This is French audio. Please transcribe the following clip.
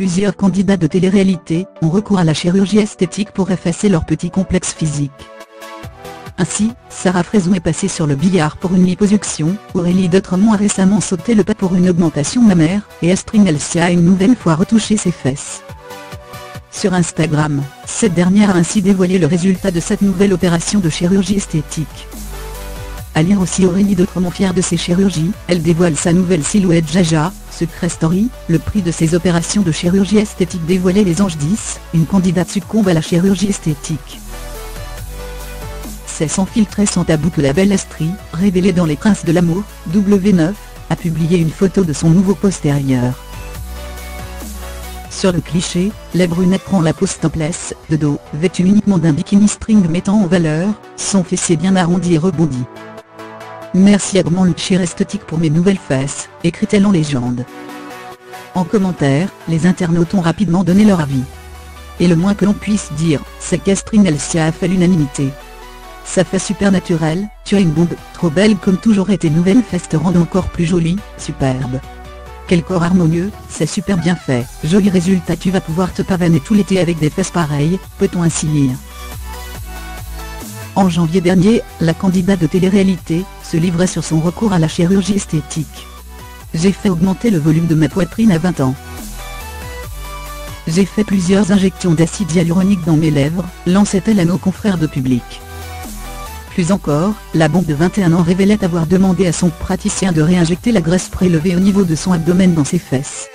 Plusieurs candidats de télé-réalité ont recours à la chirurgie esthétique pour effacer leur petit complexe physique. Ainsi, Sarah Fraison est passée sur le billard pour une liposuction, Aurélie Dautremont a récemment sauté le pas pour une augmentation mammaire, et Astrid Nelsia a une nouvelle fois retouché ses fesses. Sur Instagram, cette dernière a ainsi dévoilé le résultat de cette nouvelle opération de chirurgie esthétique. À lire aussi Aurélie Dautremont fière de ses chirurgies, elle dévoile sa nouvelle silhouette Jaja, Secret Story, le prix de ses opérations de chirurgie esthétique dévoilées les Anges 10, une candidate succombe à la chirurgie esthétique. C'est sans filtre et sans tabou que la belle Astrid, révélée dans Les Princes de l'amour, W9, a publié une photo de son nouveau postérieur. Sur le cliché, la brunette prend la pose topless, de dos, vêtue uniquement d'un bikini string mettant en valeur, son fessier bien arrondi et rebondi. Merci à Grand Luxury Esthétique pour mes nouvelles fesses, écrit-elle en légende. En commentaire, les internautes ont rapidement donné leur avis. Et le moins que l'on puisse dire, c'est qu'Astrid Nelsia a fait l'unanimité. Ça fait super naturel, tu as une bombe, trop belle comme toujours et tes nouvelles fesses te rendent encore plus jolie, superbe. Quel corps harmonieux, c'est super bien fait, joli résultat tu vas pouvoir te pavaner tout l'été avec des fesses pareilles, peut-on ainsi lire? En janvier dernier, la candidate de télé-réalité, se livrait sur son recours à la chirurgie esthétique. J'ai fait augmenter le volume de ma poitrine à 20 ans. J'ai fait plusieurs injections d'acide hyaluronique dans mes lèvres, lançait-elle à nos confrères de public. Plus encore, la bombe de 21 ans révélait avoir demandé à son praticien de réinjecter la graisse prélevée au niveau de son abdomen dans ses fesses.